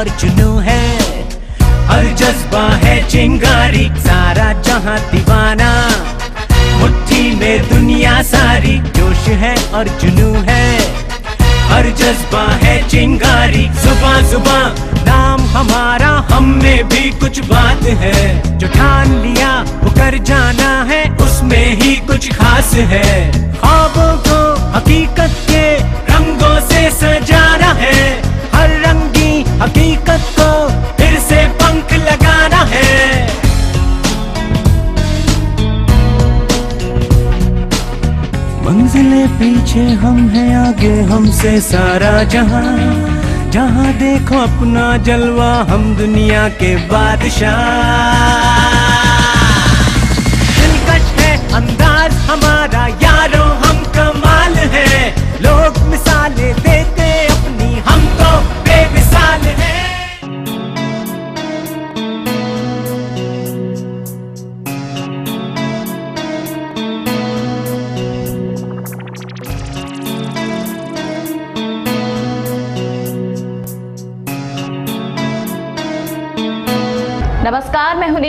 और जुनू है। हर जज्बा है चिंगारी, सारा जहाँ दीवाना। मुट्ठी में दुनिया सारी, जोश है और जुनू है। हर जज्बा है चिंगारी, सुबह सुबह नाम हमारा, हम में भी कुछ बात है। जो ठान लिया, वो कर जाना है, उसमें ही कुछ खास है। ख्वाबों को हकीकत के रंगों से सजाना है। रंगी हकीकत को फिर से पंख लगाना है। मंजिलें पीछे हम हैं, आगे हमसे सारा जहाँ। जहाँ देखो अपना जलवा हम दुनिया के बादशाह। दिलकश है अंदाज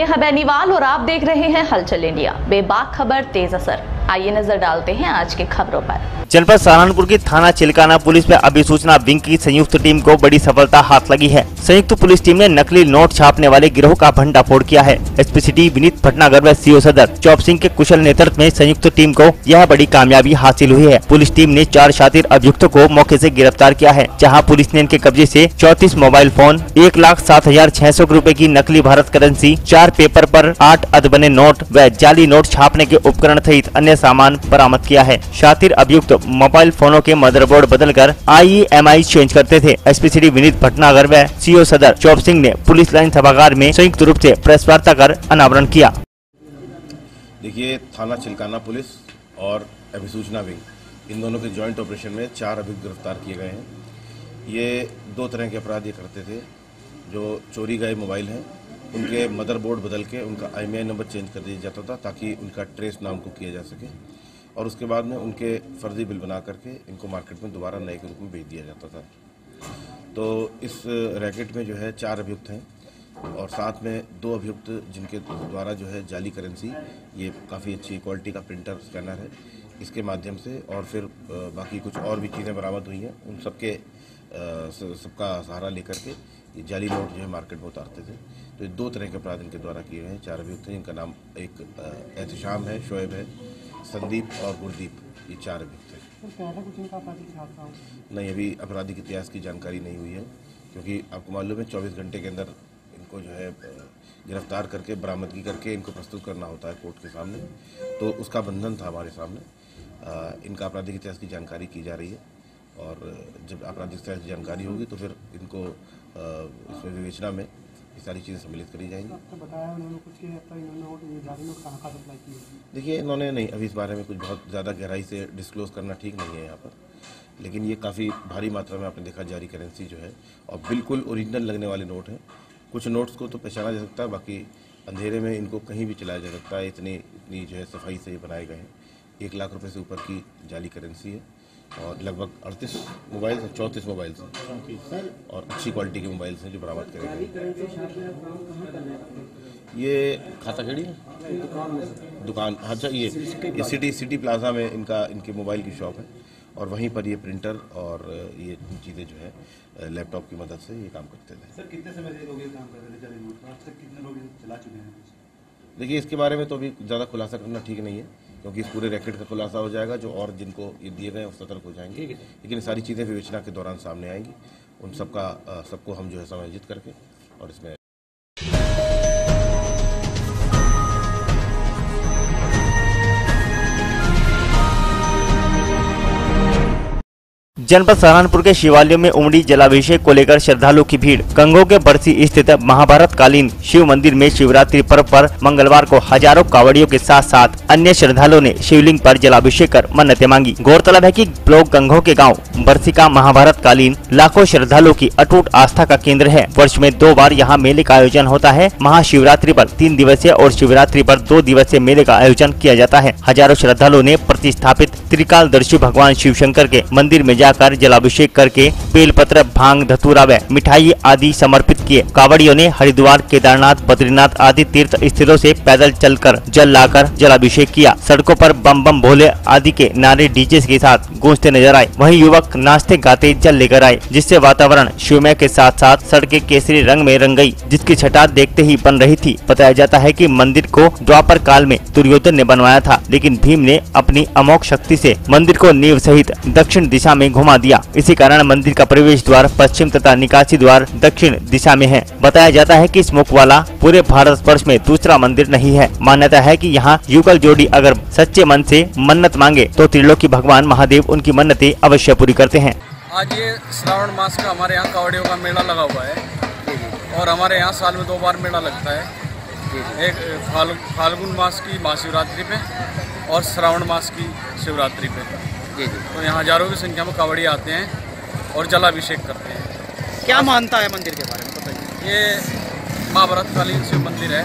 मैं हूँ बैनीवाल और आप देख रहे हैं हलचल इंडिया। बेबाक खबर, तेज असर। आइए नज़र डालते हैं आज की खबरों पर। जनपद सहारनपुर की थाना चिलकाना पुलिस में अभिसूचना विंग की संयुक्त टीम को बड़ी सफलता हाथ लगी है। संयुक्त पुलिस टीम ने नकली नोट छापने वाले गिरोह का भंडाफोड़ किया है। एसपी सिटी विनीत भटनागर व सीओ सदर चौप सिंह के कुशल नेतृत्व में संयुक्त टीम को यह बड़ी कामयाबी हासिल हुई है। पुलिस टीम ने चार शातिर अभियुक्तों को मौके ऐसी गिरफ़्तार किया है, जहाँ पुलिस ने इनके कब्जे ऐसी चौतीस मोबाइल फ़ोन, एक लाख सात हज़ार छह सौ रूपए की नकली भारत करेंसी, चार पेपर पर आठ अदबने नोट व जाली नोट छापने के उपकरण सहित अन्य सामान बरामद किया है। शातिर अभियुक्त मोबाइल फोनों के मदरबोर्ड बदलकर आई चेंज करते थे। एसपी विनीत भटनागर व सीओ सदर चौप सिंह ने पुलिस लाइन सभागार में संयुक्त रूप से प्रेस वार्ता कर अनावरण किया। देखिए, थाना चिलकाना पुलिस और अभिसूचना विंग, इन दोनों के जॉइंट ऑपरेशन में चार अभियुक्त गिरफ़्तार किए गए हैं। ये दो तरह के अपराध ये करते थे, जो चोरी गए मोबाइल हैं, उनके मदरबोर्ड बदल के उनका आई नंबर चेंज कर दिया जाता था, ताकि उनका ट्रेस नाम को किया जा सके। और उसके बाद में उनके फर्जी बिल बना करके इनको मार्केट में दोबारा नए के रूप में बेच दिया जाता था। तो इस रैकेट में जो है चार अभियुक्त हैं और साथ में दो अभियुक्त जिनके द्वारा जो है जाली करेंसी, ये काफ़ी अच्छी क्वालिटी का प्रिंटर, स्कैनर है। इसके माध्यम से और फिर बाकी कुछ और भी चीज़ें बरामद हुई हैं। उन सबके सबका सहारा लेकर के ये जाली नोट जो है मार्केट में उतारते थे। तो ये दो तरह के अपराध इनके द्वारा किए गए हैं। चार अभियुक्त हैं, इनका नाम एक एहतशाम है, शोएब है। संदीप और गुरदीप ये चार अभियुक्त हैं नहीं अभी आपराधिक इतिहास की जानकारी नहीं हुई है क्योंकि आपको मालूम है चौबीस घंटे के अंदर इनको जो है गिरफ़्तार करके बरामदगी करके इनको प्रस्तुत करना होता है कोर्ट के सामने। तो उसका बंधन था हमारे सामने। अ, इनका आपराधिक इतिहास की जानकारी की जा रही है और जब आपराधिक इतिहास की जानकारी होगी तो फिर इनको इसमें विवेचना में ये सारी चीज़ें सम्मिलित करी जाएँगी। आपको बताया उन्होंने कुछ कि इन्होंने देखिए इन्होंने नहीं अभी इस बारे में कुछ बहुत ज़्यादा गहराई से डिस्क्लोज करना ठीक नहीं है यहाँ पर। लेकिन ये काफ़ी भारी मात्रा में आपने देखा जारी करेंसी जो है और बिल्कुल ओरिजिनल लगने वाले नोट हैं। कुछ नोट्स को तो पहचाना जा सकता है बाकी अंधेरे में इनको कहीं भी चलाया जा सकता है। इतनी इतनी जो है सफ़ाई से ये बनाए गए हैं। एक लाख रुपए से ऊपर की जाली करेंसी है। और लगभग अड़तीस मोबाइल हैं चौंतीस मोबाइल हैं। और अच्छी क्वालिटी के मोबाइल हैं जो बरामद करे गए ये खाता खेड़ी है? दुकान अच्छा ये ये सिटी सिटी प्लाजा में इनका इनके मोबाइल की शॉप है। और वहीं पर ये प्रिंटर और ये चीज़ें जो है लैपटॉप की मदद से ये काम करते थे। सर कितने समय से लोग ये काम कर रहे थे कितने लोग चला चुके हैं? देखिए इसके बारे में तो अभी ज़्यादा खुलासा करना ठीक नहीं है। क्योंकि इस पूरे रैकेट का खुलासा हो जाएगा जो और जिनको ये दिए गए सतर्क हो जाएँगे। लेकिन सारी चीज़ें विवेचना के दौरान सामने आएँगी। उन सबका सबको हम जो है समायोजित करके और इसमें जनपद सहारनपुर के शिवालयों में उमड़ी जलाभिषेक को लेकर श्रद्धालुओं की भीड़। गंगो के बरसी स्थित महाभारत कालीन शिव मंदिर में शिवरात्रि पर्व पर मंगलवार को हज़ारों कावड़ियों के साथ साथ अन्य श्रद्धालुओं ने शिवलिंग पर जलाभिषेक कर मन्नतें मांगी। गौरतलब है कि ब्लॉक गंगो के गाँव, बरसी का महाभारत कालीन लाखों श्रद्धालुओं की अटूट आस्था का केंद्र है। वर्ष में दो बार यहाँ मेले का आयोजन होता है। महाशिवरात्रि पर तीन दिवसीय और शिवरात्रि पर दो दिवसीय मेले का आयोजन किया जाता है। हज़ारों श्रद्धालुओं ने प्रतिष्ठापित त्रिकालदर्शी भगवान शिव शंकर के मंदिर में जाकर लाकर जलाभिषेक करके बेलपत्र, भाँग धतूरा व मिठाई आदि समर्पित किए। कावड़ियों ने हरिद्वार, केदारनाथ, बद्रीनाथ आदि तीर्थ स्थलों से पैदल चलकर जल लाकर जलाभिषेक किया। सड़कों पर बम बम भोले आदि के नारे डीजे के साथ गूंजते नज़र आए। वहीं युवक नाचते गाते जल लेकर आए, जिससे वातावरण शिवमय के साथ साथ सड़कें केसरी रंग में रंग गई, जिसकी छटा देखते ही बन रही थी। बताया जाता है कि मंदिर को द्वापर काल में दुर्योधन ने बनवाया था, लेकिन भीम ने अपनी अमोघ शक्ति से मंदिर को नींव सहित दक्षिण दिशा में घुमा दिया। इसी कारण मंदिर का प्रवेश द्वार पश्चिम तथा निकासी द्वार दक्षिण दिशा में है। बताया जाता है कि इस मुख वाला पूरे भारत वर्ष में दूसरा मंदिर नहीं है। मान्यता है कि यहाँ युगल जोड़ी अगर सच्चे मन से मन्नत मांगे तो त्रिलोकी भगवान महादेव उनकी मन्नतें अवश्य पूरी करते हैं। आज ये श्रावण मास का हमारे यहाँ कावड़ियों का मेला लगा हुआ है। और हमारे यहाँ साल में दो बार मेला लगता है। एक फाल फाल्गुन मास की महाशिवरात्रि पे और श्रावण मास की शिवरात्रि पे। जी जी तो यहाँ हज़ारों की संख्या में कावड़ी आते हैं और जलाभिषेक करते हैं। क्या मानता है मंदिर के बारे में बताइए। ये महाभारत कालीन शिव मंदिर है।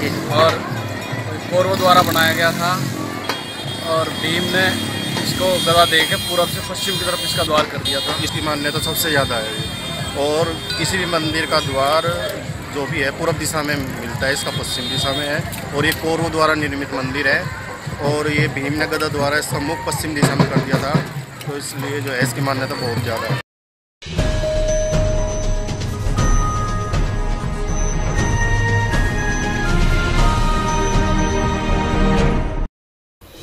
जी। जी और कौरवों द्वारा बनाया गया था और भीम ने इसको गदा दे के पूरब से पश्चिम की तरफ़ इसका द्वार कर दिया था। इसकी मान्यता सबसे ज़्यादा है। और किसी भी मंदिर का द्वार जो भी है पूर्व दिशा में मिलता है इसका पश्चिम दिशा में है। और ये कौरवों द्वारा निर्मित मंदिर है। और ये भीमनगर द्वारा इसका मुख पश्चिम दिशा में कर दिया था तो इसलिए जो है इसकी मान्यता बहुत ज़्यादा है।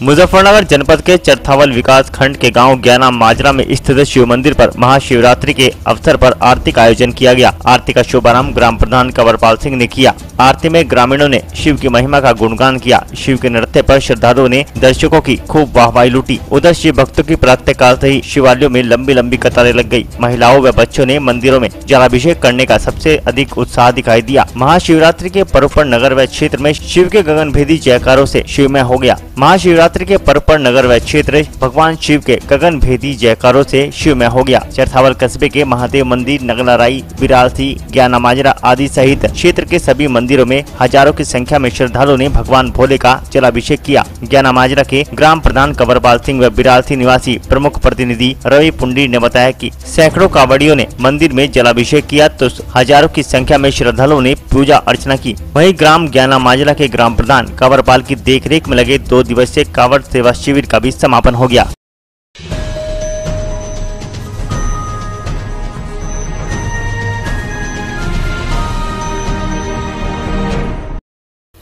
मुजफ्फरनगर जनपद के चरथावल विकास खंड के गाँव ज्ञाना माजरा में स्थित शिव मंदिर पर महाशिवरात्रि के अवसर पर आरती का आयोजन किया गया। आरती का शुभारंभ ग्राम प्रधान कंवरपाल सिंह ने किया। आरती में ग्रामीणों ने शिव की महिमा का गुणगान किया। शिव के नृत्य पर श्रद्धालुओं ने दर्शकों की खूब वाहवाही लूटी। उधर शिव भक्तों की प्रातः काल से ही शिवालयों में लंबी लंबी कतारें लग गई महिलाओं व बच्चों ने मंदिरों में जलाभिषेक करने का सबसे अधिक उत्साह दिखाई दिया। महाशिवरात्रि के पर्व पर नगर व क्षेत्र में शिव के गगनभेदी जयकारों से शिवमय हो गया। महाशिवरात्रि के पर्व पर नगर व क्षेत्र भगवान शिव के गगन भेदी जयकारों से शिवमय हो गया। चरथावल कस्बे के महादेव मंदिर, नगलाराई बिरालसी ज्ञाना माजरा आदि सहित क्षेत्र के सभी मंदिरों में हज़ारों की संख्या में श्रद्धालुओं ने भगवान भोले का जलाभिषेक किया। ज्ञाना माजरा के ग्राम प्रधान कंवरपाल सिंह व बिरालसी निवासी प्रमुख प्रतिनिधि रवि पुंडी ने बताया की सैकड़ों कावड़ियों ने मंदिर में जलाभिषेक किया तो हज़ारों की संख्या में श्रद्धालुओं ने पूजा अर्चना की। वही ग्राम ज्ञाना माजरा के ग्राम प्रधान कंवरपाल की देखरेख में लगे दो दिवसीय कावड़ सेवा शिविर का भी समापन हो गया।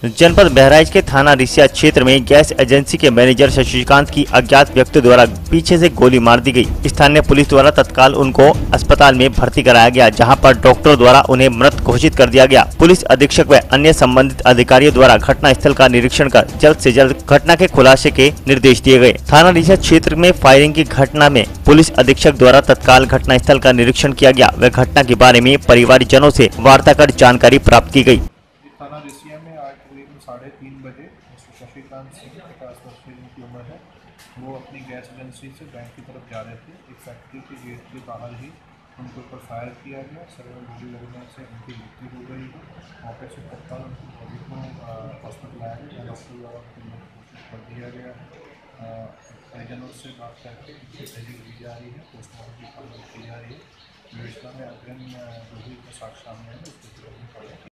जनपद बहराइच के थाना रिसिया क्षेत्र में गैस एजेंसी के मैनेजर शशिकांत की अज्ञात व्यक्ति द्वारा पीछे से गोली मार दी गई। स्थानीय पुलिस द्वारा तत्काल उनको अस्पताल में भर्ती कराया गया, जहाँ पर डॉक्टर द्वारा उन्हें मृत घोषित कर दिया गया। पुलिस अधीक्षक व अन्य संबंधित अधिकारियों द्वारा घटना स्थल का निरीक्षण कर जल्द ऐसी जल्द घटना के खुलासे के निर्देश दिए गए। थाना रिसिया क्षेत्र में फायरिंग की घटना में पुलिस अधीक्षक द्वारा तत्काल घटना स्थल का निरीक्षण किया गया। व घटना के बारे में परिवारजनों से वार्ता कर जानकारी प्राप्त की गई थाना रिसिया में आज करीब साढ़े तीन बजे मिस्टर शशिकांत सिंह पचास वर्ष की जिनकी उम्र है वो अपनी गैस एजेंसी से बैंक की तरफ़ जा रहे थे। एक फैक्ट्री के गेट के बाहर ही उनके ऊपर फायर किया गया। सर में गोली लगने से उनकी मृत्यु हो गई। है मौके से तत्काल उनको सभी को हॉस्पिटल लाया गया। डॉक्टर द्वारा घोषित कर दिया गया। परिजनों से बात करके उनकी तहरीर दी जा रही है। पोस्टमार्टम की कार्रवाई की जा रही है। विवेचना में अग्रिम जो भी साक्ष्य सामने है। उसके विरोध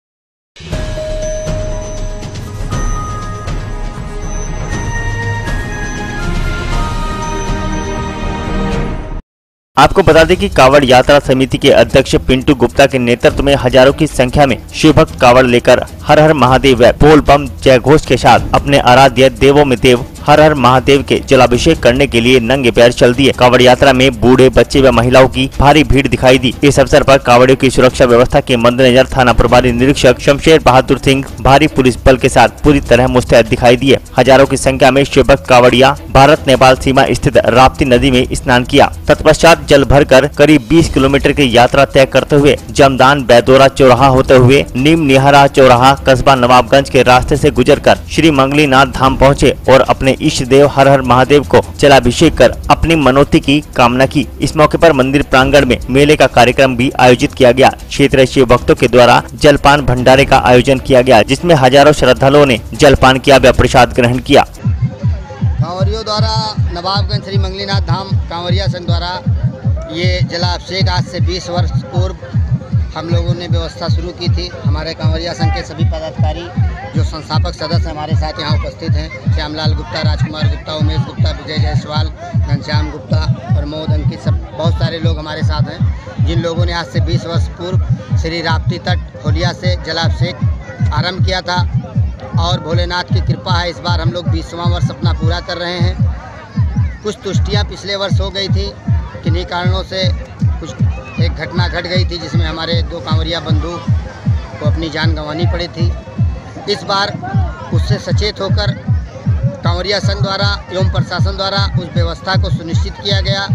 आपको बता दें कि कावड़ यात्रा समिति के अध्यक्ष पिंटू गुप्ता के नेतृत्व में हज़ारों की संख्या में शिवभक्त कावड़ लेकर हर हर महादेव व बोल बम जय घोष के साथ अपने आराध्य देवों में देव हर हर महादेव के जलाभिषेक करने के लिए नंगे पैर चल दिए। कावड़ यात्रा में बूढ़े बच्चे व महिलाओं की भारी भीड़ दिखाई दी। इस अवसर पर कावड़ियों की सुरक्षा व्यवस्था के मद्देनजर थाना प्रभारी निरीक्षक शमशेर बहादुर सिंह, भारी पुलिस बल के साथ पूरी तरह मुस्तैद दिखाई दिए। हज़ारों की संख्या में शिवभक्त कावड़िया भारत, नेपाल सीमा स्थित राप्ती नदी में स्नान किया। तत्पश्चात जल भरकर करीब 20 किलोमीटर की यात्रा तय करते हुए जमदान बैदोरा चौराहा होते हुए नीम निहरा चौराहा कस्बा नवाबगंज के रास्ते से गुजरकर श्री मंगलीनाथ धाम पहुँचे और अपने इष्ट देव हर हर महादेव को जलाभिषेक कर अपनी मनोती की कामना की। इस मौके पर मंदिर प्रांगण में मेले का कार्यक्रम भी आयोजित किया गया। क्षेत्रीय शिव भक्तों के द्वारा जलपान भंडारे का आयोजन किया गया, जिसमें हज़ारों श्रद्धालुओं ने जलपान किया व प्रसाद ग्रहण किया। कांवरियों द्वारा, नवाबगंज श्री मंगलीनाथ धाम कांवरिया संघ द्वारा ये जलाभिषेक आज से 20 वर्ष पूर्व हम लोगों ने व्यवस्था शुरू की थी। हमारे कांवरिया संघ के सभी पदाधिकारी, जो संस्थापक सदस्य हमारे साथ यहाँ उपस्थित हैं, श्यामलाल गुप्ता, राजकुमार गुप्ता, उमेश गुप्ता, विजय जायसवाल, घनश्याम गुप्ता प्रमोद अंकित सब, बहुत सारे लोग हमारे साथ हैं। जिन लोगों ने आज से 20 वर्ष पूर्व श्री राप्ती तट होलिया से जलाभिषेक आरंभ किया था और भोलेनाथ की कृपा है, इस बार हम लोग बीसवां वर्ष अपना पूरा कर रहे हैं। कुछ तुष्टियाँ पिछले वर्ष हो गई थी, किन्हीं कारणों से कुछ एक घटना घट गई थी जिसमें हमारे दो कांवरिया बंधु को अपनी जान गंवानी पड़ी थी। इस बार उससे सचेत होकर कांवरिया संघ द्वारा एवं प्रशासन द्वारा उस व्यवस्था को सुनिश्चित किया गया।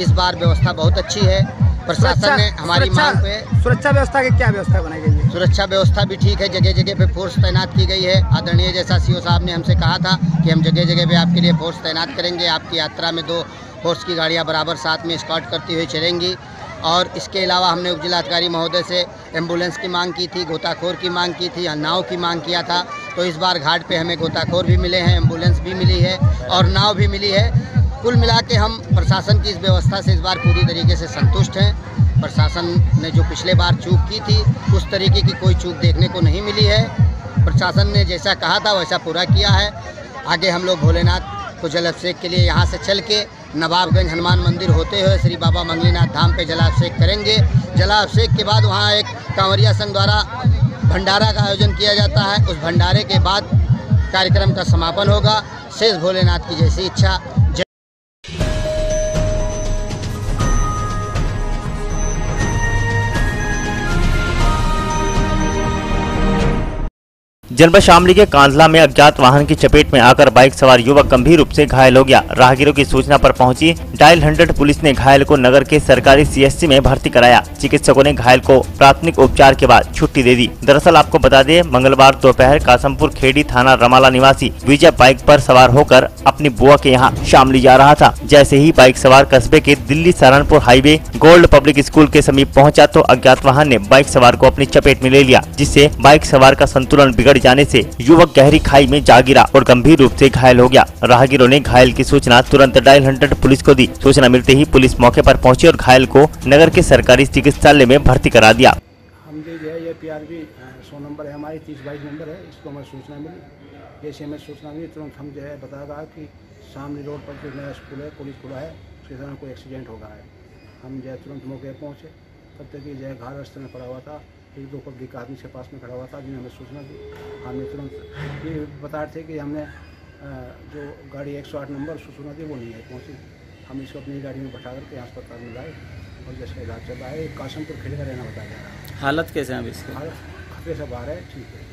इस बार व्यवस्था बहुत अच्छी है। प्रशासन ने हमारी मांग पे सुरक्षा व्यवस्था की क्या व्यवस्था बनाई गई है? सुरक्षा व्यवस्था भी ठीक है। जगह जगह पे फोर्स तैनात की गई है। आदरणीय जैसा सीओ साहब ने हमसे कहा था कि हम जगह जगह पे आपके लिए फोर्स तैनात करेंगे। आपकी यात्रा में दो फोर्स की गाड़ियाँ बराबर साथ में स्कॉट करती हुई चलेंगी। और इसके अलावा हमने उप जिलाधिकारी महोदय से एंबुलेंस की मांग की थी, गोताखोर की मांग की थी नाव की मांग किया था। तो इस बार घाट पे हमें गोताखोर भी मिले हैं, एंबुलेंस भी मिली है और नाव भी मिली है। कुल मिला के हम प्रशासन की इस व्यवस्था से इस बार पूरी तरीके से संतुष्ट हैं। प्रशासन ने जो पिछले बार चूक की थी, उस तरीके की कोई चूक देखने को नहीं मिली है। प्रशासन ने जैसा कहा था, वैसा पूरा किया है। आगे हम लोग भोलेनाथ को जल अभिषेक के लिए यहाँ से चल के नवाबगंज हनुमान मंदिर होते हुए श्री बाबा मंगलीनाथ धाम पे जलाभिषेक करेंगे। जलाभिषेक के बाद वहाँ एक कांवरिया संघ द्वारा भंडारा का आयोजन किया जाता है। उस भंडारे के बाद कार्यक्रम का समापन होगा। शेष भोलेनाथ की जैसी इच्छा। जनपद शामली के कांधला में अज्ञात वाहन की चपेट में आकर बाइक सवार युवक गंभीर रूप से घायल हो गया। राहगीरों की सूचना पर पहुँची डायल हंड्रेड पुलिस ने घायल को नगर के सरकारी सीएससी में भर्ती कराया। चिकित्सकों ने घायल को प्राथमिक उपचार के बाद छुट्टी दे दी। दरअसल आपको बता दें, मंगलवार दोपहर कासमपुर खेड़ी थाना रमाला निवासी विजय बाइक पर सवार होकर अपनी बुआ के यहाँ शामली जा रहा था। जैसे ही बाइक सवार कस्बे के Delhi Saharanpur highway gold public school के समीप पहुँचा तो अज्ञात वाहन ने बाइक सवार को अपनी चपेट में ले लिया, जिससे बाइक सवार का संतुलन बिगड़ जाने से युवक गहरी खाई में जा गिरा और गंभीर रूप से घायल हो गया। राहगीरों ने घायल की सूचना तुरंत डायल हंड्रेड पुलिस को दी। सूचना मिलते ही पुलिस मौके पर पहुँची और घायल को नगर के सरकारी चिकित्सालय में भर्ती करा दिया। हम जो है, ये पी आर बी सौ नंबर है हमारी, तीस बाईस नंबर है, इसको हमें सूचना मिली। जैसे हमें सूचना मिली, तुरंत हम जो है कि सामने रोड पर जो नया स्कूल है कॉलेज खुला है, उसके कोई एक्सीडेंट हो गया है। हम जो है तुरंत मौके पहुँचे, तब तक ये जो है में पड़ा हुआ था। एक दो पब्लिक आदमी के पास में खड़ा हुआ था जिन्होंने हमें सूचना दी। हमने तुरंत ये बता रहे थे कि हमने जो गाड़ी एक सौ आठ नंबर सूचना दी वो नहीं है पहुँची। हम इसको अपनी गाड़ी में बैठा करके अस्पताल में लाए और जैसे इलाज चल रहा है कासमपुर खेड़ी का रहना बताया जा रहा है। हालत कैसे है अभी इसकी? हालत खतरे से बाहर है ठीक है।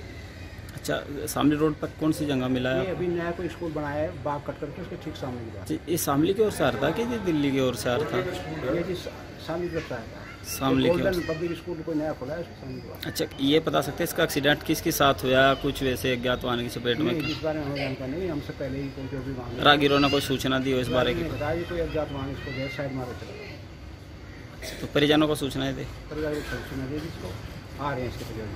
अच्छा सामने रोड पर कौन सी जगह मिला है अभी नया कोई स्कूल बनाया है बाग कट करके उसके ठीक सामने जी, ये सामली की ओर से आ रहा था कि दिल्ली की ओर से आ रहा था? ये जी सामने की तरफ़ से आया था। पब्लिक स्कूल कोई नया खुला है बात अच्छा ये बता सकते हैं इसका एक्सीडेंट किसके साथ हुआ कुछ वैसे अज्ञात वाहन की चपेट में इस बारे में नहीं हमसे पहले ही कोई जो भी मांगे राहगीरों ने कोई सूचना दी हो इस बारे की? बताया कोई अज्ञात वाहन इसको साइड मारे चला तो परिजनों को सूचना दे। परिजनों को सूचना दे इसको। आ रहे हैं इसके परिवार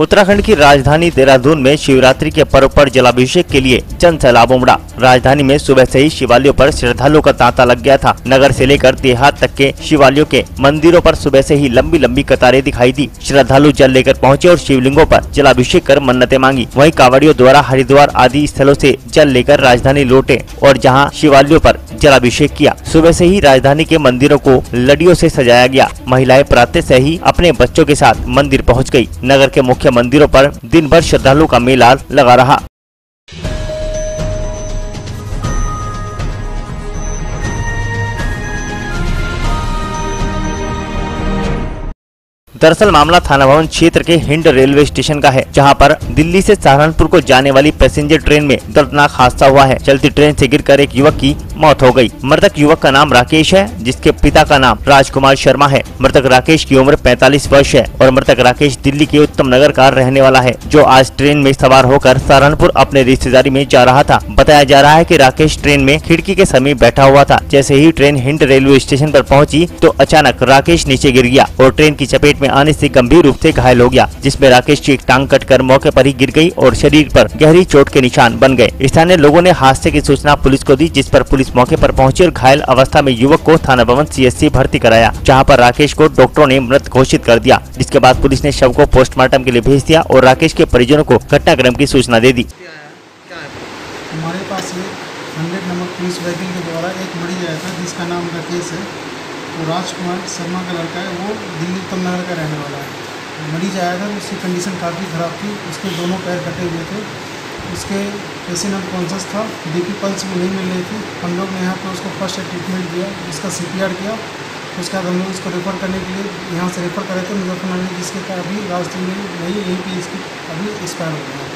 उत्तराखंड की राजधानी देहरादून में शिवरात्रि के पर्व पर जलाभिषेक के लिए जन सैलाब उमड़ा। राजधानी में सुबह से ही शिवालयों पर श्रद्धालुओं का तांता लग गया था। नगर से लेकर देहात तक के शिवालयों के मंदिरों पर सुबह से ही लंबी लंबी कतारें दिखाई दी। श्रद्धालु जल लेकर पहुँचे और शिवलिंगों पर जलाभिषेक कर मन्नतें मांगी। वही कांवड़ियों द्वारा हरिद्वार आदि स्थलों से जल लेकर राजधानी लौटे और जहाँ शिवालयों पर जलाभिषेक किया। सुबह से ही राजधानी के मंदिरों को लड़ियों से सजाया गया। महिलाएँ प्रातः से ही अपने बच्चों के साथ मंदिर पहुँच गई। नगर के मुख्य मंदिरों पर दिन भर श्रद्धालुओं का मेला लगा रहा। दरअसल मामला थाना भवन क्षेत्र के हिंड रेलवे स्टेशन का है, जहाँ पर दिल्ली से सहारनपुर को जाने वाली पैसेंजर ट्रेन में दर्दनाक हादसा हुआ है। चलती ट्रेन से गिरकर एक युवक की मौत हो गई। मृतक युवक का नाम राकेश है, जिसके पिता का नाम राजकुमार शर्मा है। मृतक राकेश की उम्र 45 वर्ष है और मृतक राकेश दिल्ली के उत्तम नगर का रहने वाला है, जो आज ट्रेन में सवार होकर सहारनपुर अपने रिश्तेदारी में जा रहा था। बताया जा रहा है की राकेश ट्रेन में खिड़की के समीप बैठा हुआ था। जैसे ही ट्रेन हिंड रेलवे स्टेशन आरोप पहुँची तो अचानक राकेश नीचे गिर गया और ट्रेन की चपेट में आने से गंभीर रूप से घायल हो गया, जिसमें राकेश की एक टांग कटकर मौके पर ही गिर गई और शरीर पर गहरी चोट के निशान बन गए। स्थानीय लोगों ने हादसे की सूचना पुलिस को दी, जिस पर पुलिस मौके पर पहुँची और घायल अवस्था में युवक को थाना भवन सीएससी भर्ती कराया, जहाँ पर राकेश को डॉक्टरों ने मृत घोषित कर दिया। जिसके बाद पुलिस ने शव को पोस्टमार्टम के लिए भेज दिया और राकेश के परिजनों को घटनाक्रम की सूचना दे दी। हमारे पास हंड्रेड नंबर पुलिस व्हीकल के द्वारा एक मरीज़ आया था जिसका नाम राकेश है वो राजकुमार शर्मा का लड़का है, वो दिल्ली नगर का रहने वाला है। मरीज़ आया था, उसकी कंडीशन काफ़ी ख़राब थी, उसके दोनों पैर कटे हुए थे। उसके पेशेंट अनकॉन्शस था बीपी पल्स भी नहीं मिल रही थी। हम लोग ने यहाँ पर उसको फ़र्स्ट एड ट्रीटमेंट दिया, उसका सीपीआर किया। उसके बाद हम लोग उसको रेफ़र करने के लिए यहाँ से रेफ़र करे थे, मुजफ्फरनगर जिसके अभी राजस्थान में नहीं, यहीं पर इसकी अभी एक्सपायर हो गया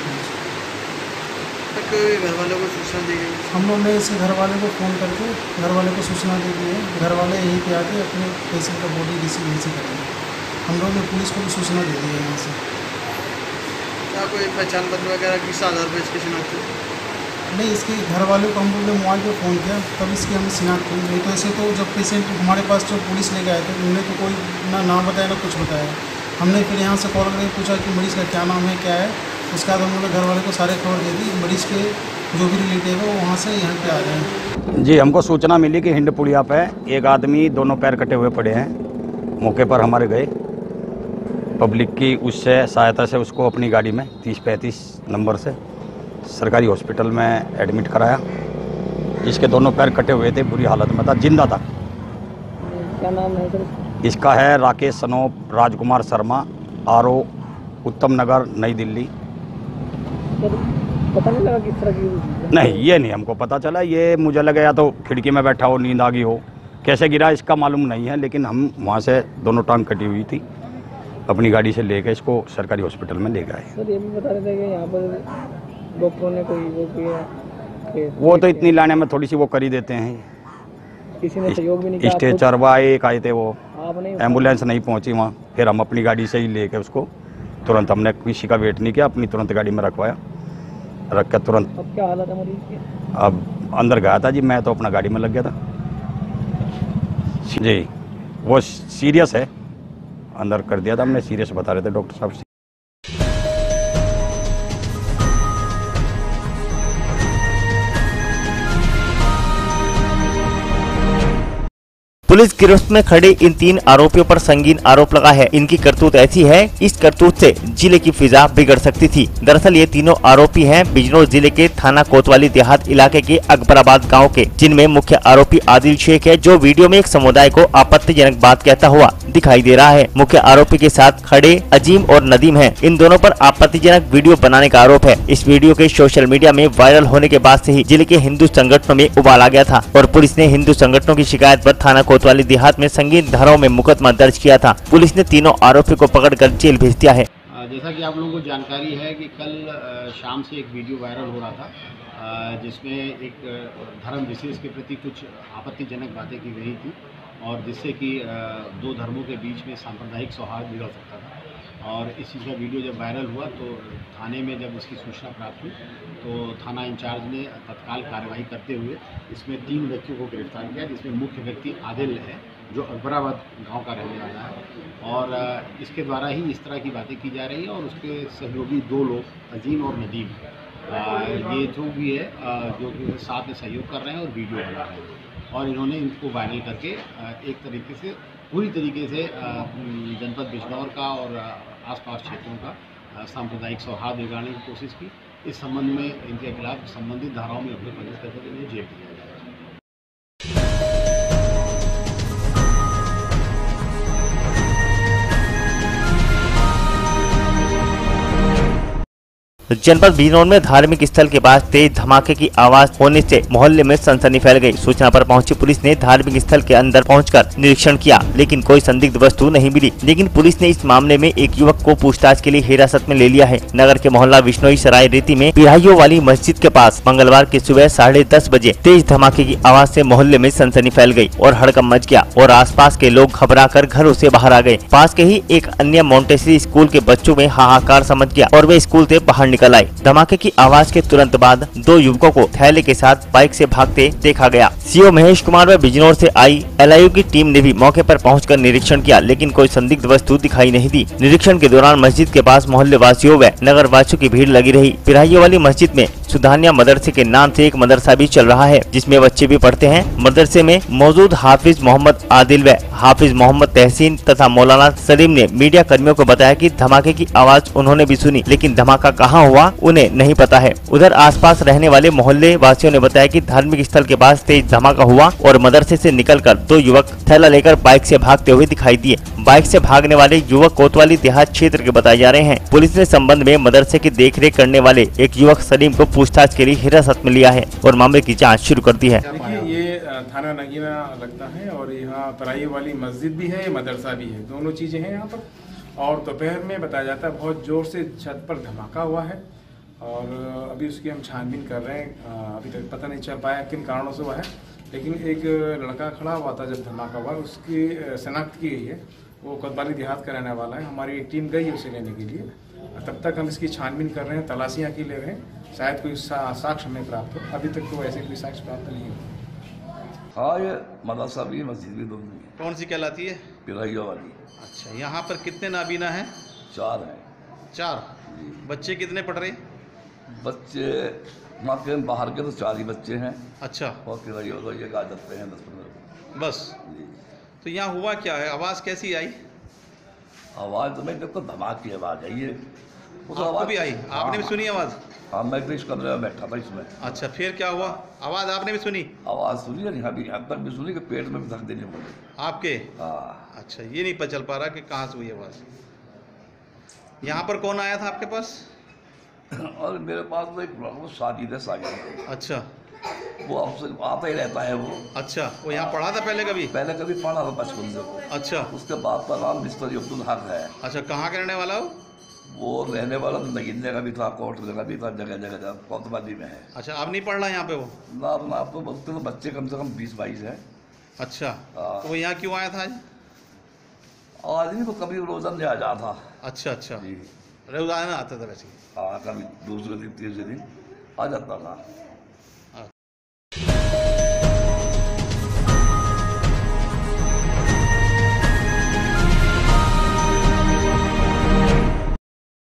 घर वालों को सूचना दी गई? हम लोग ने इसे घर वाले को फ़ोन करके घर वाले को सूचना दे दी है। घर वाले यहीं पे आके अपने पेशेंट का बॉडी रिसीव यहीं से करेंगे। हम लोग ने पुलिस को भी सूचना दे दी है यहाँ से। क्या कोई पहचान पत्र वगैरह किस आधार पर इसकी शिनाख्त? नहीं इसके घर वालों को हम लोग ने मोबाइल पर फ़ोन किया तब इसकी हमने शिनाख्त हुई। नहीं तो ऐसे तो जब पेशेंट हमारे पास जो पुलिस लेके आए थे उन्होंने तो कोई ना नाम बताया ना कुछ बताया। हमने फिर यहाँ से कॉल करके पूछा कि मरीज़ का क्या नाम है क्या है? उसके बाद हम लोग ने घर वाले को सारे खबर दे दी मरीज़ के जो भी रिलेटिव है वो वहाँ से यहाँ पे आ रहे हैं। जी हमको सूचना मिली कि हिंड पुड़िया पे एक आदमी दोनों पैर कटे हुए पड़े हैं। मौके पर हमारे गए। पब्लिक की उससे सहायता से उसको अपनी गाड़ी में तीस पैंतीस नंबर से सरकारी हॉस्पिटल में एडमिट कराया। जिसके दोनों पैर कटे हुए थे बुरी हालत में था ज़िंदा था। क्या नाम है सर? इसका है राकेश सनोप राजकुमार शर्मा आर उत्तम नगर नई दिल्ली। पता नहीं लगा किस तरह की नहीं ये नहीं हमको पता चला ये मुझे लगा या तो खिड़की में बैठा हो नींद आ गई हो। कैसे गिरा इसका मालूम नहीं है लेकिन हम वहाँ से दोनों टांग कटी हुई थी। अपनी गाड़ी से लेके इसको सरकारी हॉस्पिटल में ले गए। सर ये भी बता रहे थे कि यहाँ पर डॉक्टरों ने कोई वो किया वो तो इतनी लाने में थोड़ी सी वो कर ही देते हैं। किसी ने सहयोग भी नहीं स्टेज चरवा एक आए थे वो। एंबुलेंस नहीं पहुँची वहाँ। फिर हम अपनी गाड़ी से ही लेके उसको तुरंत हमने किसी का वेट नहीं किया अपनी तुरंत गाड़ी में रखवाया। रख कर तुरंत अब क्या हालत है मरीज़ की? अब अंदर गया था जी मैं तो अपना गाड़ी में लग गया था। जी वो सीरियस है। अंदर कर दिया था हमने सीरियस बता रहे थे डॉक्टर साहब। पुलिस गिरफ्त में खड़े इन तीन आरोपियों पर संगीन आरोप लगा है। इनकी करतूत ऐसी है, इस करतूत से ज़िले की फिजा बिगड़ सकती थी। दरअसल ये तीनों आरोपी हैं बिजनौर ज़िले के थाना कोतवाली देहात इलाके के अकबराबाद गाँव के, जिनमें मुख्य आरोपी आदिल शेख है, जो वीडियो में एक समुदाय को आपत्तिजनक बात कहता हुआ दिखाई दे रहा है। मुख्य आरोपी के साथ खड़े अजीम और नदीम हैं। इन दोनों पर आपत्तिजनक वीडियो बनाने का आरोप है। इस वीडियो के सोशल मीडिया में वायरल होने के बाद से ही ज़िले के हिंदू संगठनों में उबाल आ गया था और पुलिस ने हिंदू संगठनों की शिकायत पर थाना कोतवाली देहात में संगीन धाराओं में मुकदमा दर्ज किया था। पुलिस ने तीनों आरोपी को पकड़ कर जेल भेज दिया है। जैसा कि आप लोगों को जानकारी है कि कल शाम से एक वीडियो वायरल हो रहा था जिसमें एक धर्म विशेष के प्रति कुछ आपत्तिजनक बातें की गई थी और जिससे कि दो धर्मों के बीच में सांप्रदायिक सौहार्द बिगड़ सकता था। और इस चीज़ का वीडियो जब वायरल हुआ तो थाने में जब इसकी सूचना प्राप्त हुई तो थाना इंचार्ज ने तत्काल कार्रवाई करते हुए इसमें तीन व्यक्तियों को गिरफ़्तार किया, जिसमें मुख्य व्यक्ति आदिल है, जो अकबराबाद गाँव का रहने वाला है। और इसके द्वारा ही इस तरह की बातें की जा रही है और उसके सहयोगी दो लोग, अजीम और नदीम। ये जो भी है जो कि साथ में सहयोग कर रहे हैं और वीडियो बना रहे हैं। और इन्होंने इनको वायरल करके एक तरीके से, पूरी तरीके से जनपद बिजनौर का और आसपास क्षेत्रों का सांप्रदायिक सौहार्द बिगाड़ने की कोशिश की। इस संबंध में इनके खिलाफ संबंधित धाराओं में अपने प्रवेश करके इन्हें जेल भेजा जाएगा। जनपद बिजनौर में धार्मिक स्थल के पास तेज धमाके की आवाज़ होने से मोहल्ले में सनसनी फैल गई। सूचना पर पहुँची पुलिस ने धार्मिक स्थल के अंदर पहुंचकर निरीक्षण किया, लेकिन कोई संदिग्ध वस्तु नहीं मिली। लेकिन पुलिस ने इस मामले में एक युवक को पूछताछ के लिए हिरासत में ले लिया है। नगर के मोहल्ला विश्नोई सराय रेती में पिराइयों वाली मस्जिद के पास मंगलवार की सुबह साढ़े दस बजे तेज धमाके की आवाज़ ऐसी मोहल्ले में सनसनी फैल गई और हड़कम मच गया और आसपास के लोग घबराकर घरों ऐसी बाहर आ गए। पास के ही एक अन्य मोन्टेसरी स्कूल के बच्चों में हाहाकार समझ गया और वे स्कूल ऐसी बाहर निकल आए धमाके की आवाज़ के तुरंत बाद दो युवकों को थैले के साथ बाइक से भागते देखा गया। सीओ महेश कुमार व बिजनौर से आई एलआईयू की टीम ने भी मौके पर पहुंचकर निरीक्षण किया, लेकिन कोई संदिग्ध वस्तु दिखाई नहीं दी। निरीक्षण के दौरान मस्जिद के पास मोहल्ले वासियों व नगर वासियों की भीड़ लगी रही। पिराइयों वाली मस्जिद में सुधानिया मदरसे के नाम से एक मदरसा भी चल रहा है, जिसमें बच्चे भी पढ़ते हैं। मदरसे में मौजूद हाफिज मोहम्मद आदिल व हाफिज मोहम्मद तहसीन तथा मौलाना सलीम ने मीडिया कर्मियों को बताया कि धमाके की आवाज़ उन्होंने भी सुनी, लेकिन धमाका कहाँ हुआ, उन्हें नहीं पता है। उधर आसपास रहने वाले मोहल्ले वासियों ने बताया कि धार्मिक स्थल के पास तेज धमाका हुआ और मदरसे से निकलकर दो युवक थैला लेकर बाइक से भागते हुए दिखाई दिए। बाइक से भागने वाले युवक कोतवाली देहात क्षेत्र के बताए जा रहे हैं। पुलिस ने संबंध में मदरसे की देखरेख करने वाले एक युवक सलीम को पूछताछ के लिए हिरासत में लिया है और मामले की जाँच शुरू कर दी है। थाना नगीना लगता है और यहाँ तराई वाली मस्जिद भी है, मदरसा भी है। दोनों चीज़ें हैं यहाँ पर। और दोपहर में बताया जाता है बहुत ज़ोर से छत पर धमाका हुआ है और अभी उसकी हम छानबीन कर रहे हैं। अभी तक पता नहीं चल पाया किन कारणों से हुआ है लेकिन एक लड़का खड़ा हुआ था जब धमाका हुआ उसकी शनाख्त की गई है। वो कदबाली देहात का रहने वाला है। हमारी एक टीम गई है उसे लेने के लिए। तब तक हम इसकी छानबीन कर रहे हैं तलाशियाँ की ले रहे हैं। शायद कोई सा, साक्ष्य हमें प्राप्त हो। अभी तक तो ऐसे कोई साक्ष्य प्राप्त नहीं हुआ। हाँ ये मदरसा भी मस्जिद भी दोनों कौन सी कहलाती है? पिराइया वाली। अच्छा यहाँ पर कितने नाबीना हैं? चार हैं। चार? बच्चे कितने पढ़ रहे बच्चे मात्र के बाहर के तो चार ही बच्चे हैं। अच्छा। और भाई तो ये गाजर पे हैं दस पंद्रह। बस। तो यहाँ हुआ क्या है? आवाज़ कैसी आई? आवाज़ तो मैं देखो धमाके आवाज़ आई है तो आपको भी आई। हाँ, आपने भी सुनी आवाज़? हाँ मैं तो इस कमरे में बैठा था इसमें। अच्छा फिर क्या हुआ? आवाज़ आपने भी सुनी? आवाज़ सुनी है यहाँ भी यहाँ तक भी सुनी कि पेट में भी धक देने बोले आपके? हाँ। अच्छा ये नहीं पता चल पा रहा कि कहाँ से हुई आवाज़। यहाँ पर कौन आया था आपके पास? और मेरे पास तो एक साजिद है साजिद अच्छा। वो आपसे आता ही रहता है वो। अच्छा वो यहाँ पढ़ा था पहले कभी? पहले कभी पढ़ा था बचपन से। अच्छा। उसके बाद का नाम मिस्टर अब्दुल हक है। अच्छा कहाँ का रहने वाला हो? वो रहने वाला तो नगीन का भी था कोर्ट का भी था जगह जगह जगह कौतबादी में है? अच्छा आप नहीं पढ़ रहा यहाँ पे वो? ना ना आप तो बोलते तो बच्चे कम से कम बीस बाईस हैं। अच्छा आ, तो वो यहाँ क्यों आया था? आदमी तो कभी रोज़ा नहीं आ जाता था। अच्छा अच्छा। रोज़ाना आता था वैसे। हाँ कभी दूसरे दिन तीसरे दिन आ जाता था।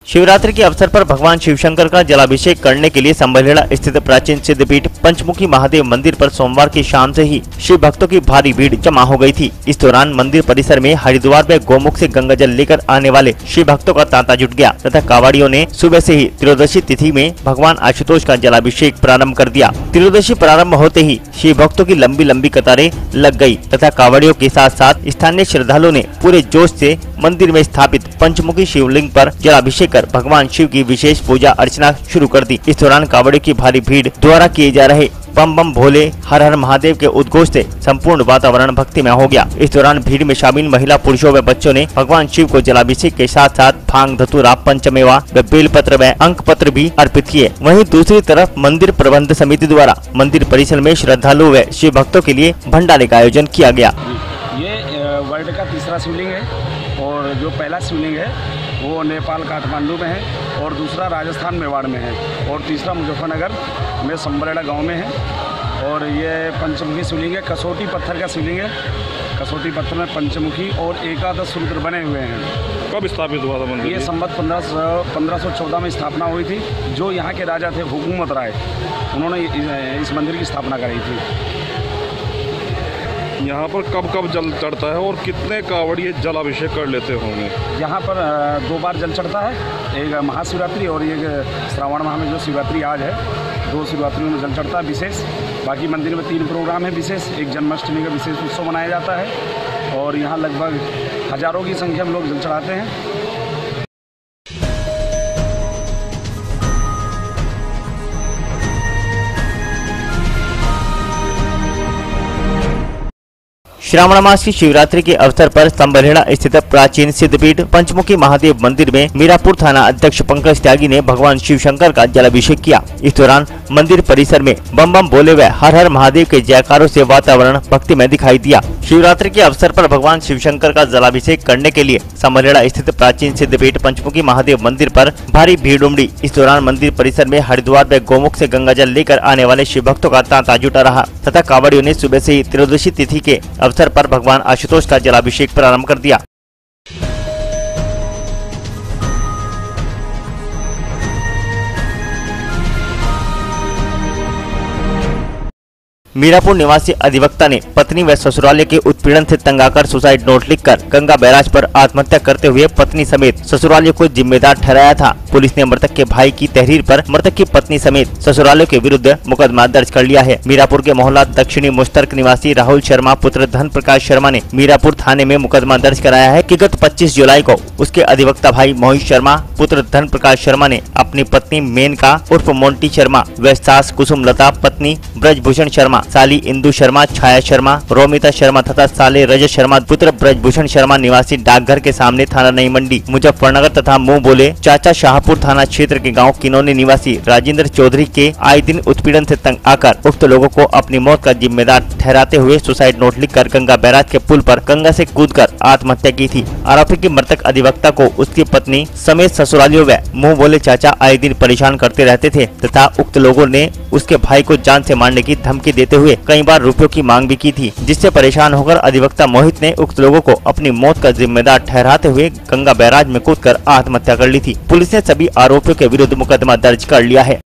शिवरात्रि के अवसर पर भगवान शिवशंकर का जलाभिषेक करने के लिए संबलेड़ा स्थित प्राचीन सिद्धपीठ पंचमुखी महादेव मंदिर पर सोमवार की शाम से ही शिव भक्तों की भारी भीड़ जमा हो गई थी। इस दौरान मंदिर परिसर में हरिद्वार में गोमुख से गंगा जल लेकर आने वाले शिव भक्तों का तांता जुट गया तथा कावड़ियों ने सुबह से ही त्रयोदशी तिथि में भगवान आशुतोष का जलाभिषेक प्रारंभ कर दिया। त्रयोदशी प्रारंभ होते ही शिव भक्तों की लंबी लंबी कतारें लग गई तथा कावड़ियों के साथ साथ स्थानीय श्रद्धालुओं ने पूरे जोश ऐसी मंदिर में स्थापित पंचमुखी शिवलिंग आरोप जलाभिषेक कर भगवान शिव की विशेष पूजा अर्चना शुरू कर दी। इस दौरान कावड़ियों की भारी भीड़ द्वारा किए जा रहे बम बम भोले, हर हर महादेव के उद्घोष से संपूर्ण वातावरण भक्ति में हो गया। इस दौरान भीड़ में शामिल महिला, पुरुषों व बच्चों ने भगवान शिव को जलाभिषेक के साथ साथ भाँग, धतुरा पंचमेवा व बेल पत्र व अंक पत्र भी अर्पित किए। वहीं दूसरी तरफ़ मंदिर प्रबंध समिति द्वारा मंदिर परिसर में श्रद्धालु व शिव भक्तों के लिए भंडारे का आयोजन किया गया। ये वर्ल्ड का तीसरा शिवलिंग है और जो पहला शिवलिंग है वो नेपाल काठमांडू में है और दूसरा राजस्थान मेवाड़ में है और तीसरा मुजफ्फरनगर में संबरेड़ा गाँव में है। और ये पंचमुखी शिवलिंग है कसौटी पत्थर का शिवलिंग है। कसौटी पत्थर में पंचमुखी और एकादश रुद्र बने हुए हैं। कब स्थापित हुआ था मंदिर? ये? संबत पंद्रह पंद्रह सौ चौदह में स्थापना हुई थी। जो यहाँ के राजा थे हुकूमत राय उन्होंने इस मंदिर की स्थापना कराई थी। यहाँ पर कब कब जल चढ़ता है और कितने कावड़िए जलाभिषेक कर लेते होंगे? यहाँ पर दो बार जल चढ़ता है, एक महाशिवरात्रि और एक श्रावण माह में जो शिवरात्रि आज है, दो शिवरात्रियों में जल चढ़ता है विशेष। बाकी मंदिर में तीन प्रोग्राम है विशेष, एक जन्माष्टमी का विशेष उत्सव मनाया जाता है और यहाँ लगभग हज़ारों की संख्या में लोग जल चढ़ाते हैं। श्रावण मास की शिवरात्रि के अवसर पर संबलेड़ा स्थित प्राचीन सिद्धपीठ पंचमुखी महादेव मंदिर में मीरापुर थाना अध्यक्ष पंकज त्यागी ने भगवान शिव शंकर का जलाभिषेक किया। इस दौरान मंदिर परिसर में बम बम बोले हुए हर हर महादेव के जयकारों से वातावरण भक्ति में दिखाई दिया। शिवरात्रि के अवसर पर भगवान शिव शंकर का जलाभिषेक करने के लिए संबलेड़ा स्थित प्राचीन सिद्धपीठ पंचमुखी महादेव मंदिर पर भारी भीड़ उमड़ी। इस दौरान मंदिर परिसर में हरिद्वार में गोमुख से गंगा जल लेकर आने वाले शिव भक्तों का तांता जुटा रहा। तथा कावड़ियों ने सुबह से ही त्रयोदशी तिथि के अवसर पर भगवान आशुतोष का जलाभिषेक प्रारंभ कर दिया। मीरापुर निवासी अधिवक्ता ने पत्नी व ससुराले के उत्पीड़न से तंग आकर सुसाइड नोट लिखकर गंगा बैराज पर आत्महत्या करते हुए पत्नी समेत ससुराले को जिम्मेदार ठहराया था। पुलिस ने मृतक के भाई की तहरीर पर मृतक की पत्नी समेत ससुराले के विरुद्ध मुकदमा दर्ज कर लिया है। मीरापुर के मोहल्ला दक्षिणी मुश्तरक निवासी राहुल शर्मा, पुत्र धन प्रकाश शर्मा ने मीरापुर थाने में मुकदमा दर्ज कराया है की गत पच्चीस जुलाई को उसके अधिवक्ता भाई मोहित शर्मा, पुत्र धन प्रकाश शर्मा ने अपनी पत्नी मेनका, उर्फ़ मोन्टी शर्मा व सास कुसुम लता पत्नी ब्रजभूषण शर्मा साली इंदु शर्मा, छाया शर्मा, रोमिता शर्मा तथा साले रजत शर्मा पुत्र ब्रजभूषण शर्मा निवासी डाकघर के सामने थाना नई मंडी, मुजफ्फरनगर तथा मुँह बोले चाचा शाहपुर थाना क्षेत्र के गाँव किनौनी निवासी राजेंद्र चौधरी के आए दिन उत्पीड़न से तंग आकर उक्त लोगों को अपनी मौत का जिम्मेदार ठहराते हुए सुसाइड नोट लिखकर गंगा बैराज के पुल पर गंगा से कूदकर आत्महत्या की थी। आरोपी की मृतक अधिवक्ता को उसकी पत्नी समेत ससुरालियों व मुँह बोले चाचा आए दिन परेशान करते रहते थे तथा उक्त लोगों ने उसके भाई को जान से मारने की धमकी देते हुए कई बार रुपयों की मांग भी की थी, जिससे परेशान होकर अधिवक्ता मोहित ने उक्त लोगों को अपनी मौत का जिम्मेदार ठहराते हुए गंगा बैराज में कूद आत्महत्या कर ली थी। पुलिस ने सभी आरोपियों के विरुद्ध मुकदमा दर्ज कर लिया है।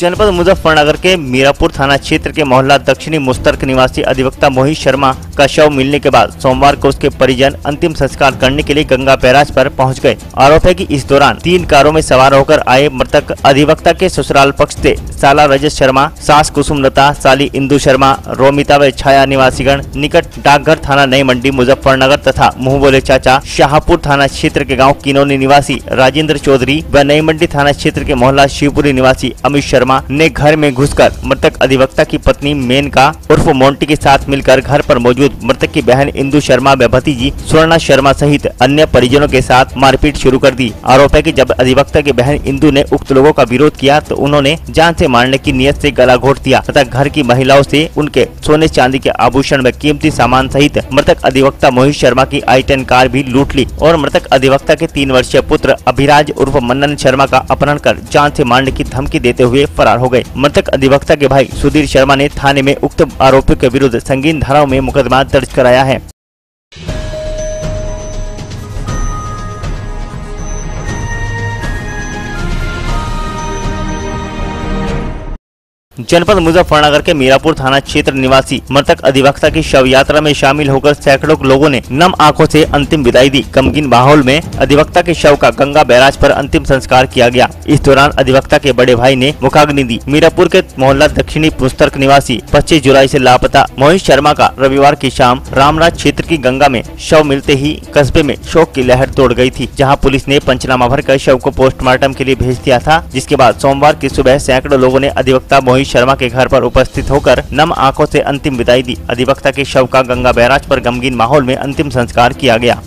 जनपद मुजफ्फरनगर के मीरापुर थाना क्षेत्र के मोहल्ला दक्षिणी मुस्तर्क निवासी अधिवक्ता मोहित शर्मा का शव मिलने के बाद सोमवार को उसके परिजन अंतिम संस्कार करने के लिए गंगा बैराज पर पहुँच गए। आरोप है कि इस दौरान तीन कारों में सवार होकर आए मृतक अधिवक्ता के ससुराल पक्ष से साला रजत शर्मा, सास कुसुम लता, साली इंदु शर्मा, रोमिता व छाया निवासीगण निकट डाकघर थाना नई मंडी, मुजफ्फरनगर तथा मुँह बोले चाचा, शाहपुर थाना क्षेत्र के गाँव किनौनी निवासी राजेंद्र चौधरी व नई मंडी थाना क्षेत्र के मोहल्ला शिवपुरी निवासी अमित शर्मा ने घर में घुसकर मृतक अधिवक्ता की पत्नी मेनका उर्फ़ मोन्टी के साथ मिलकर घर पर मौजूद मृतक की बहन इंदु शर्मा व भतीजी स्वर्णा शर्मा सहित अन्य परिजनों के साथ मारपीट शुरू कर दी। आरोप है की जब अधिवक्ता की बहन इंदु ने उक्त लोगों का विरोध किया तो उन्होंने जान से मारने की नियत से गला घोट दिया तथा घर की महिलाओं से उनके सोने चांदी के आभूषण व कीमती सामान सहित मृतक अधिवक्ता मोहित शर्मा की आई टेन कार भी लूट ली और मृतक अधिवक्ता के तीन वर्षीय पुत्र अभिराज उर्फ़ मन्नन शर्मा का अपहरण कर जान से मारने की धमकी देते हुए फरार हो गए। मृतक अधिवक्ता के भाई सुधीर शर्मा ने थाने में उक्त आरोपियों के विरुद्ध संगीन धाराओं में मुकदमा दर्ज कराया है। जनपद मुजफ्फरनगर के मीरापुर थाना क्षेत्र निवासी मृतक अधिवक्ता की शव यात्रा में शामिल होकर सैकड़ों लोगों ने नम आँखों से अंतिम विदाई दी। गमगीन माहौल में अधिवक्ता के शव का गंगा बैराज पर अंतिम संस्कार किया गया। इस दौरान अधिवक्ता के बड़े भाई ने मुखाग्नि दी। मीरापुर के मोहल्ला दक्षिणी पुस्तक निवासी पच्चीस जुलाई ऐसी लापता मोहित शर्मा का रविवार की शाम रामराज क्षेत्र की गंगा में शव मिलते ही कस्बे में शोक की लहर तोड़ गई थी, जहाँ पुलिस ने पंचनामा भर कर शव को पोस्टमार्टम के लिए भेज दिया था, जिसके बाद सोमवार की सुबह सैकड़ों लोगों ने अधिवक्ता मोहित शर्मा के घर पर उपस्थित होकर नम आँखों से अंतिम विदाई दी। अधिवक्ता के शव का गंगा बैराज पर गमगीन माहौल में अंतिम संस्कार किया गया।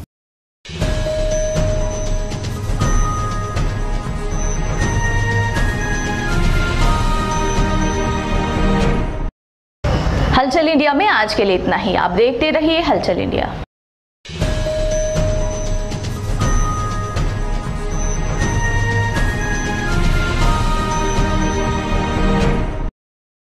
हलचल इंडिया में आज के लिए इतना ही। आप देखते रहिए हलचल इंडिया।